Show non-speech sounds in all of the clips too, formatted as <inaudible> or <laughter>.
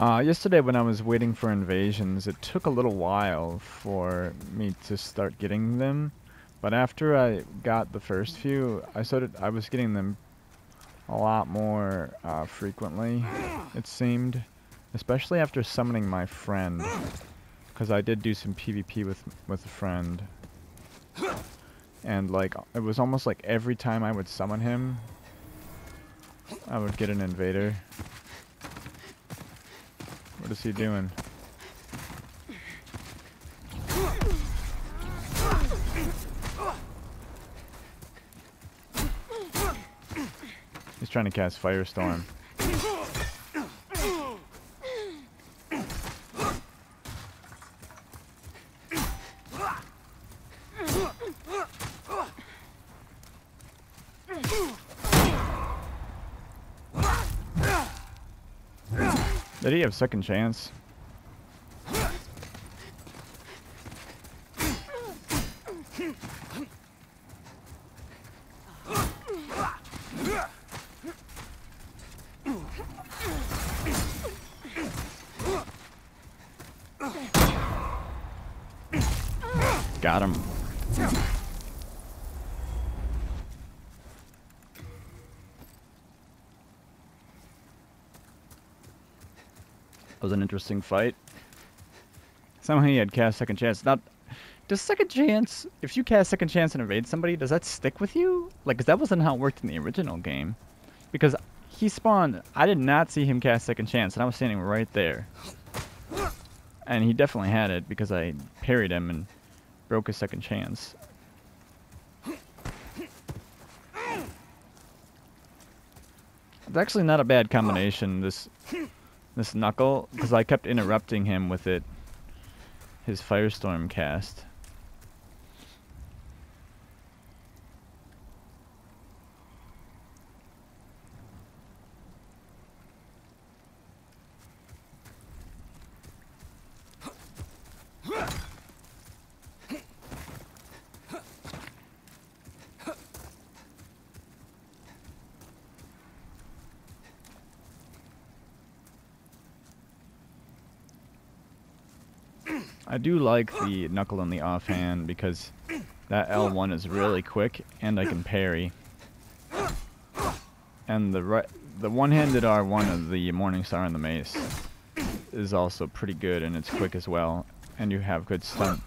Uh, yesterday when I was waiting for invasions, it took a little while for me to start getting them. But after I got the first few, I started, I was getting them a lot more uh, frequently, it seemed. Especially after summoning my friend. Because I did do some PvP with, with a friend. And like, it was almost like every time I would summon him, I would get an invader. What is he doing? He's trying to cast Firestorm. Did he have second chance? Got him. That was an interesting fight. Somehow he had cast second chance. Not does second chance, if you cast second chance and evade somebody, does that stick with you? Like, cause that wasn't how it worked in the original game. Because he spawned, I did not see him cast second chance, and I was standing right there. And he definitely had it because I parried him and broke his second chance. It's actually not a bad combination, this this knuckle, because I kept interrupting him with it, his firestorm cast. I do like the knuckle in the offhand because that L1 is really quick and I can parry. And the right, the one-handed R1 of the Morningstar and the Mace is also pretty good and it's quick as well. And you have good stun,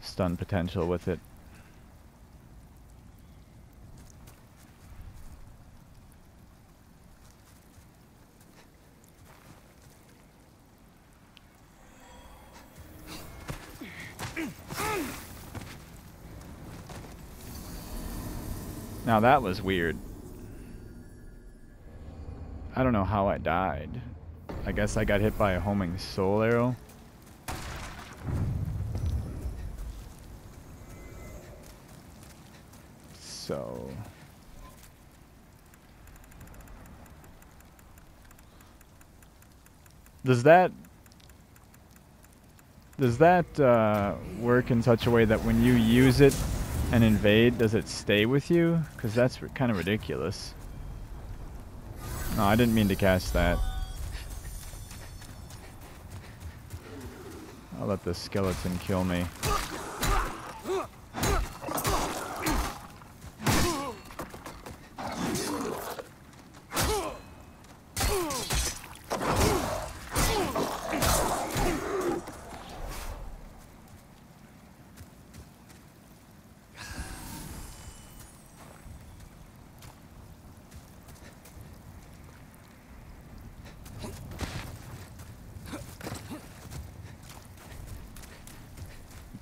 stun potential with it. Now that was weird. I don't know how I died. I guess I got hit by a homing soul arrow. So... Does that... Does that uh, work in such a way that when you use it and invade, does it stay with you? Because that's kind of ridiculous. No, I didn't mean to cast that. I'll let the skeleton kill me.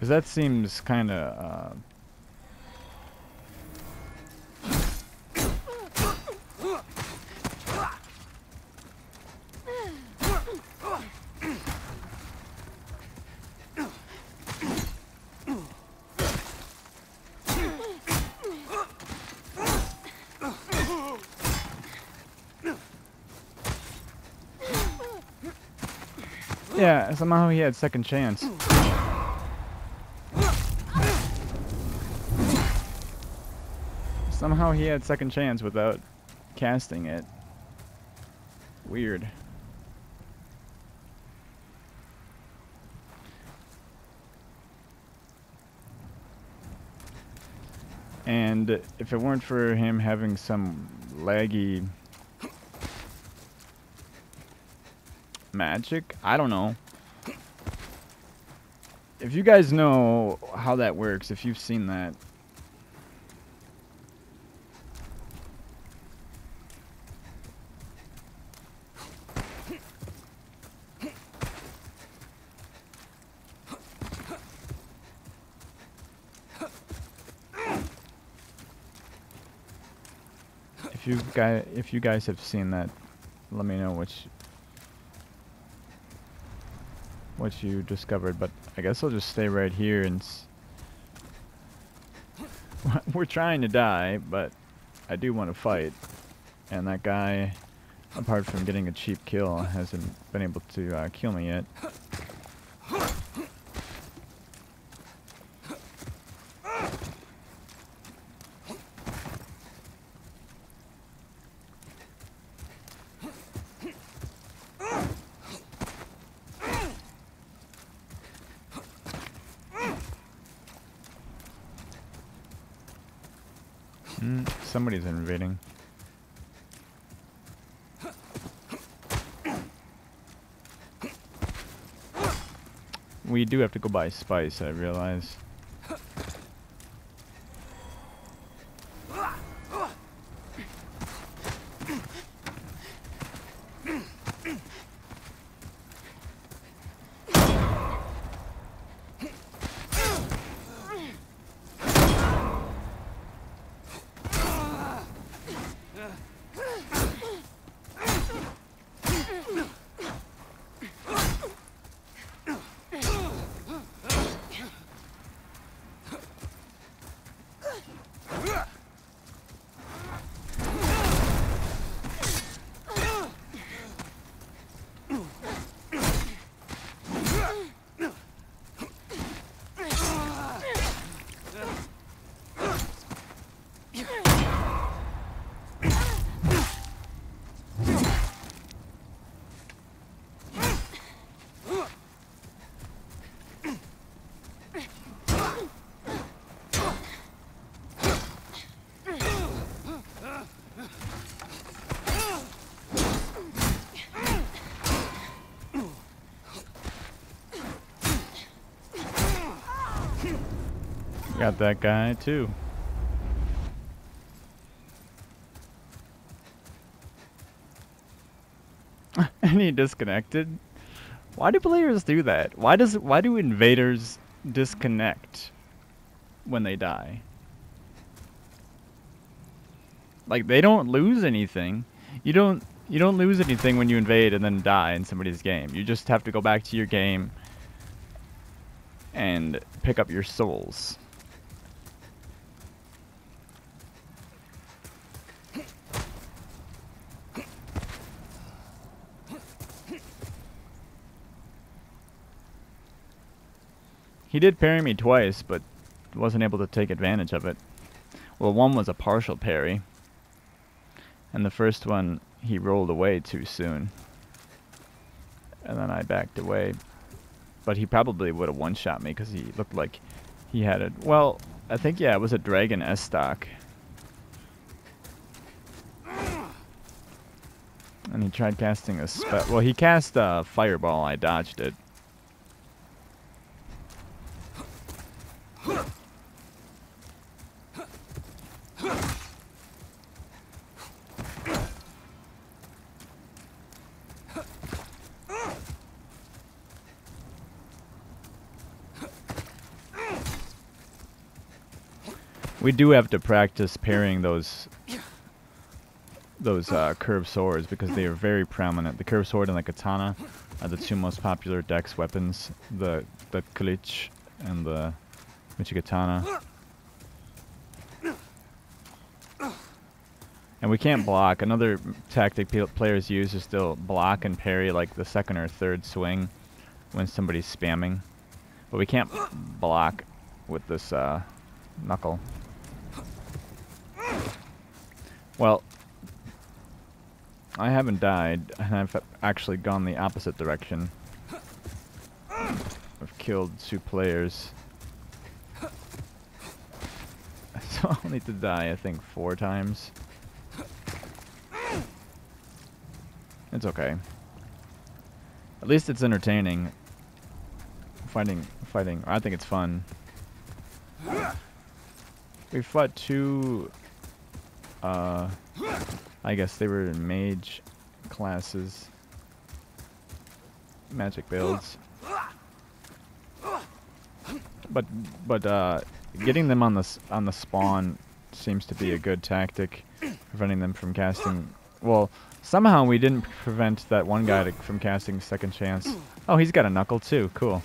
Because that seems kind of... Uh, Yeah, somehow he had second chance. Somehow he had second chance without casting it. Weird. And if it weren't for him having some laggy magic, I don't know. If you guys know how that works, if you've seen that, if you guys if you guys have seen that, let me know which what you discovered. But I guess I'll just stay right here and. <laughs> We're trying to die, but I do want to fight. And that guy, apart from getting a cheap kill, hasn't been able to uh, kill me yet. Mm, somebody's invading. We do have to go buy spice, I realize. Got that guy too. <laughs> and he disconnected. Why do players do that? Why does why do invaders disconnect when they die? Like they don't lose anything. You don't you don't lose anything when you invade and then die in somebody's game. You just have to go back to your game and pick up your souls. He did parry me twice, but wasn't able to take advantage of it. Well, one was a partial parry. And the first one, he rolled away too soon. And then I backed away. But he probably would have one-shot me because he looked like he had it. Well, I think, yeah, it was a Dragon S-Stock. And he tried casting a spell. Well, he cast a fireball. I dodged it. We do have to practice parrying those those uh, curved swords because they are very prominent. The curved sword and the katana are the two most popular dex weapons. The the Klich and the Uchigatana. And we can't block. Another tactic players use is to block and parry like the second or third swing when somebody's spamming. But we can't block with this uh, knuckle. Well, I haven't died, and I've actually gone the opposite direction. I've killed two players. <laughs> So I'll need to die, I think, four times. It's okay. At least it's entertaining. Fighting, fighting. I think it's fun. We fought two, uh, I guess they were in mage classes. Magic builds. But, but, uh, getting them on the, on the spawn seems to be a good tactic. Preventing them from casting, well, Somehow we didn't prevent that one guy to, from casting second chance. Oh, he's got a knuckle too. Cool.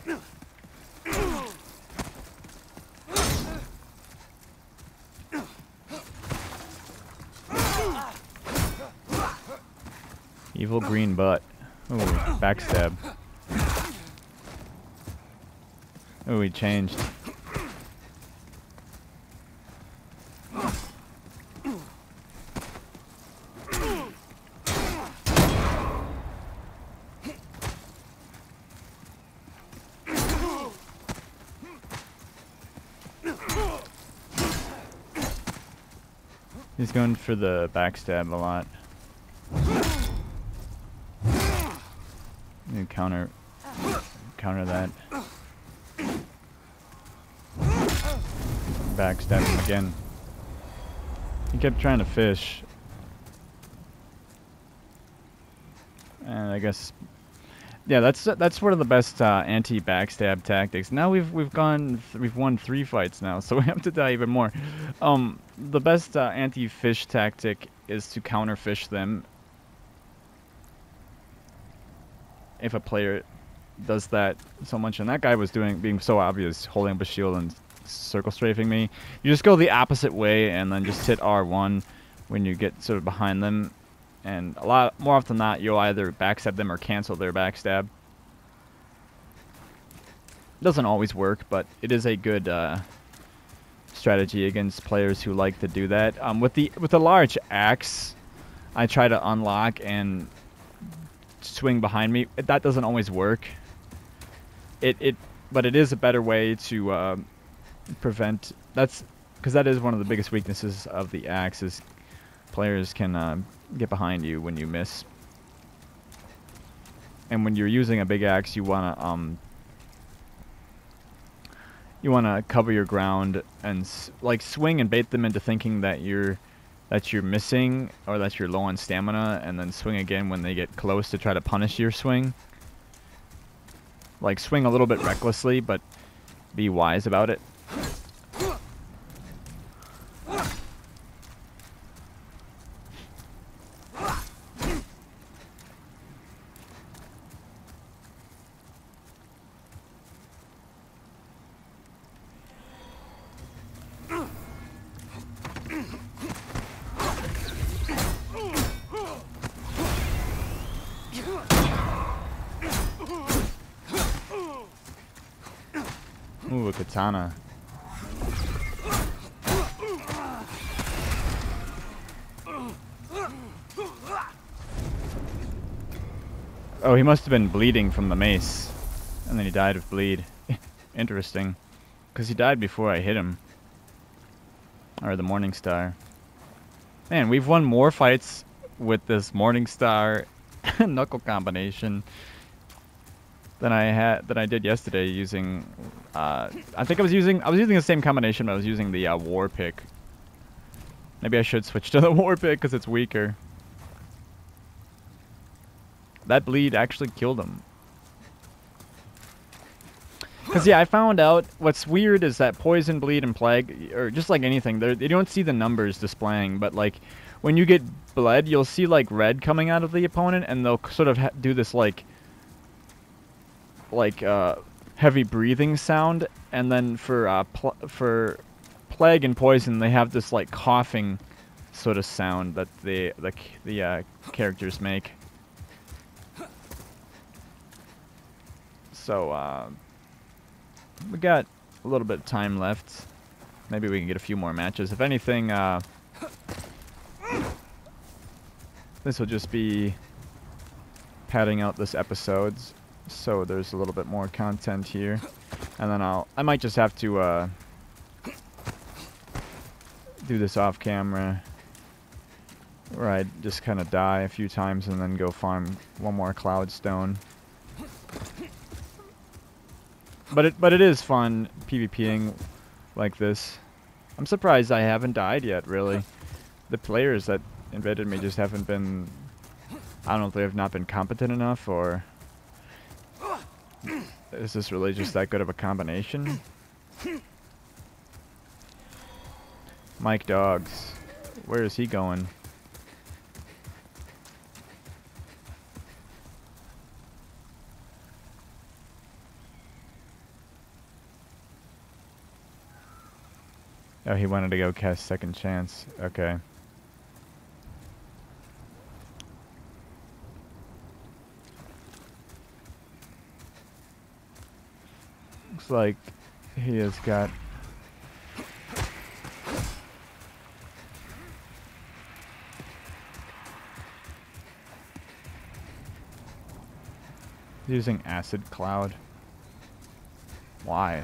Evil green butt. Ooh, backstab. Ooh, he changed. He's going for the backstab a lot. Counter counter that. Backstab him again. He kept trying to fish. And I guess yeah, that's that's one of the best uh, anti-backstab tactics. Now we've we've gone we've won three fights now, so <laughs> we have to die even more. Um, the best uh, anti-fish tactic is to counter-fish them. If a player does that so much, and that guy was doing being so obvious, holding up a shield and circle strafing me. You just go the opposite way and then just hit R1 when you get sort of behind them and a lot more often than not, you'll either backstab them or cancel their backstab. It Doesn't always work, but it is a good uh, strategy against players who like to do that. Um, with the with the large axe, I try to unlock and swing behind me. That doesn't always work. It it, but it is a better way to uh, prevent. That's because that is one of the biggest weaknesses of the axe is players can uh, get behind you when you miss. And when you're using a big axe, you want to um you want to cover your ground and like swing and bait them into thinking that you're that you're missing or that you're low on stamina and then swing again when they get close to try to punish your swing. Like swing a little bit recklessly, but be wise about it. Ooh, katana. Oh, he must have been bleeding from the mace. And then he died of bleed. <laughs> Interesting. Because he died before I hit him. Or the Morning Star. Man, we've won more fights with this Morning Star <laughs> knuckle combination than I had than I did yesterday using. Uh, I think I was using I was using the same combination, but I was using the uh, war pick. Maybe I should switch to the <laughs> war pick because it's weaker. That bleed actually killed him. Because, yeah, I found out what's weird is that poison, bleed, and plague, or just like anything, they don't see the numbers displaying, but, like, when you get bled, you'll see, like, red coming out of the opponent, and they'll sort of do this, like, like uh, heavy breathing sound, and then for uh, pl for plague and poison, they have this like coughing sort of sound that the the the uh, characters make. So uh, we got a little bit of time left. Maybe we can get a few more matches. If anything, uh, this will just be padding out this episodes so there's a little bit more content here. And then I'll, I might just have to, uh, do this off camera. Where I just kind of die a few times and then go farm one more cloud stone. But it but it is fun PvPing like this. I'm surprised I haven't died yet, really. The players that invaded me just haven't been... I don't know if they have not been competent enough, or... Is this really just that good of a combination? Mike Dogs. Where is he going? Oh, he wanted to go cast second chance. Okay. Like he has got using acid cloud. Why?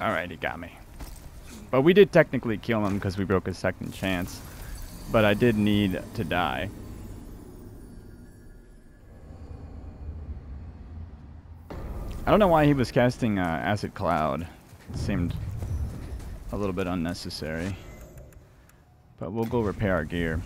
Alright, he got me. But we did technically kill him because we broke his second chance. But I did need to die. I don't know why he was casting uh, Acid Cloud. It seemed a little bit unnecessary. But we'll go repair our gear.